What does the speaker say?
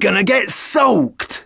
You're gonna get soaked!